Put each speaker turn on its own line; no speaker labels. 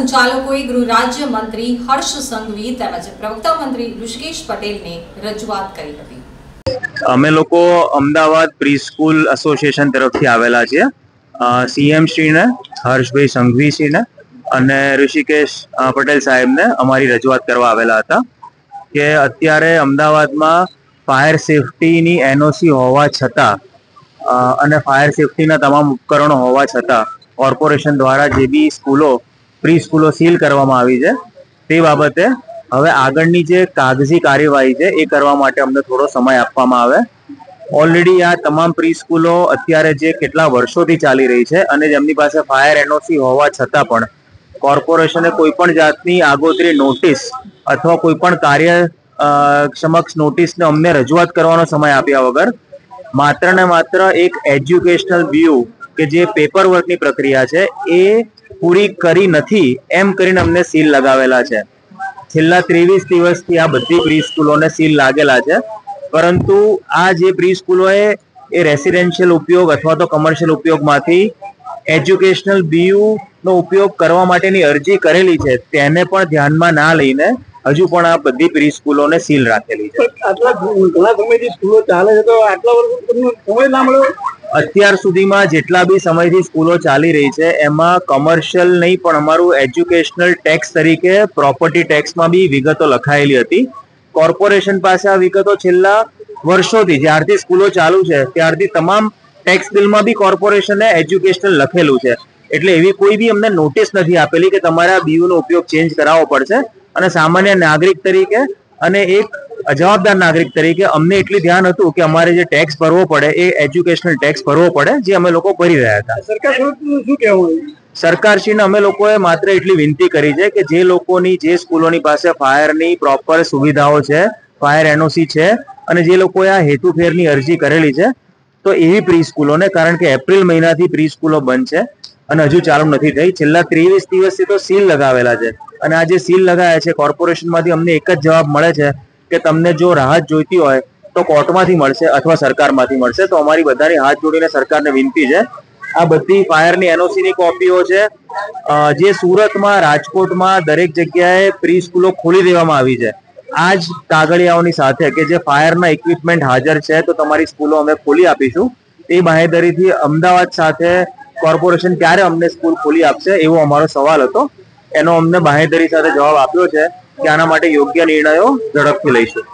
સંચાલકોએ ગૃહ રાજ્ય મંત્રી હર્ષ સંઘવી તેમજ પ્રવક્તા મંત્રી ઋષિકેશ પટેલને રજૂઆત કરી હતી.
અમે લોકો અમદાવાદ પ્રી સ્કૂલ એસોસિએશન તરફથી આવેલા છીએ. સીએમ શ્રીને, હર્ષભાઈ સંઘવી શ્રીને અને ઋષિકેશ પટેલ સાહેબને અમારી રજૂઆત કરવા આવેલા હતા કે અત્યારે અમદાવાદમાં ફાયર સેફટીની એનઓસી હોવા છતાં અને ફાયર સેફટીના તમામ ઉપકરણો હોવા છતાં, કોર્પોરેશન દ્વારા જે બી સ્કૂલો પ્રી સ્કૂલો સીલ કરવામાં આવી છે. તે બાબતે હવે આગળની જે કાગજી કાર્યવાહી છે, એ કરવા માટે અમને થોડો સમય આપવામાં આવે. ઓલરેડી આ તમામ પ્રી સ્કૂલો અત્યારે જે કેટલા વર્ષોથી ચાલી રહી છે અને જેમની પાસે ફાયર એનઓસી હોવા છતાં પણ કોર્પોરેશને કોઈ પણ જાતની આગોતરી નોટિસ અથવા કોઈ પણ કાર્ય સમક્ષ નોટિસને અમને રજૂઆત કરવાનો સમય આપ્યા વગર માત્ર ને માત્ર એક એજ્યુકેશનલ વ્યૂ કે જે પેપર વર્કની પ્રક્રિયા છે, એ પૂરી કરી નથી, એમ કરીને અમને સીલ લગાવેલા છે. છેલ્લા ત્રેવીસ દિવસથી આ બધી પ્રી સ્કૂલોને સીલ લાગેલા છે. પરંતુ આ જે પ્રી સ્કૂલોએ એ રેસિડેન્શિયલ ઉપયોગ અથવા તો કમર્શિયલ ઉપયોગમાંથી એજ્યુકેશનલ બીયુ નો ઉપયોગ કરવા માટેની અરજી કરેલી છે, તેને પણ ધ્યાનમાં ના લઈને હજુ પણ આ બધી પ્રી સ્કૂલોને સીલ રાખેલી છે.
આટલા ઘણા સમયથી સ્કૂલો ચાલે છે, તો આટલા વર્ષ સમય ના મળ્યો?
અત્યાર સુધીમાં જેટલા બી સમયથી સ્કૂલો ચાલી રહી છે, એમાં કમર્શિયલ નહીં, પણ અમારું એજ્યુકેશનલ ટેક્સ તરીકે પ્રોપર્ટી ટેક્સમાં બી વિગતો લખાયેલી હતી. કોર્પોરેશન પાસે આ વિગતો છેલ્લા વર્ષોથી, જ્યારથી સ્કૂલો ચાલુ છે, ત્યારથી તમામ ટેક્સ બિલમાં બી કોર્પોરેશને એજ્યુકેશનલ લખેલું છે. એટલે એવી કોઈ બી અમને નોટિસ નથી આપેલી કે તમારે આ બીયુનો ઉપયોગ ચેન્જ કરાવવો પડશે. અને સામાન્ય નાગરિક તરીકે અને એક જવાબદાર નાગરિક તરીકે અમને એટલી ધ્યાન હતું કે અમારે જે ટેક્સ ભરવો પડે એ એજ્યુકેશનલ ટેક્સ ભરવો પડે જે અમે લોકો ભરી રહ્યા હતા.
સરકાર શું કહેવું?
સરકારશ્રીને અમે લોકોએ માત્ર એટલી વિનંતી કરી છે કે જે લોકોની જે સ્કૂલોની પાસે ફાયરની પ્રોપર સુવિધાઓ છે ફાયર એનઓસી છે અને જે લોકોએ આ હેતુફેરની અરજી કરેલી છે તો એવી પ્રી સ્કૂલોને કારણ કે એપ્રિલ મહિનાથી પ્રી સ્કૂલો બંધ છે અને હજુ ચાલુ નથી થઈ. છેલ્લા ત્રેવીસ દિવસથી તો સીલ લગાવેલા છે. અને આ જે સીલ લગાવ્યા છે કોર્પોરેશનમાંથી અમને એક જ જવાબ મળે છે કે તમને જો રાહત જોઈતી હોય તો કોર્ટમાંથી મળશે અથવા સરકારમાંથી મળશે. તો અમારી બધાની હાથ જોડીને સરકારને વિનંતી છે. આ બધી ફાયરની એનઓસીની કોપીઓ છે. જે સુરતમાં, રાજકોટમાં દરેક જગ્યાએ પ્રી સ્કૂલો ખોલી દેવામાં આવી છે. આ જ કાગળિયાઓની સાથે કે જે ફાયરના ઇક્વિપમેન્ટ હાજર છે તો તમારી સ્કૂલો અમે ખોલી આપીશું. એ બાહેધરીથી અમદાવાદ સાથે કોર્પોરેશન ક્યારે અમને સ્કૂલ ખોલી આપશે એવો અમારો સવાલ હતો. એનો અમને બાહેધરી સાથે જવાબ આપ્યો છે. આના માટે યોગ્ય નિર્ણયો ઝડપથી લઈશું.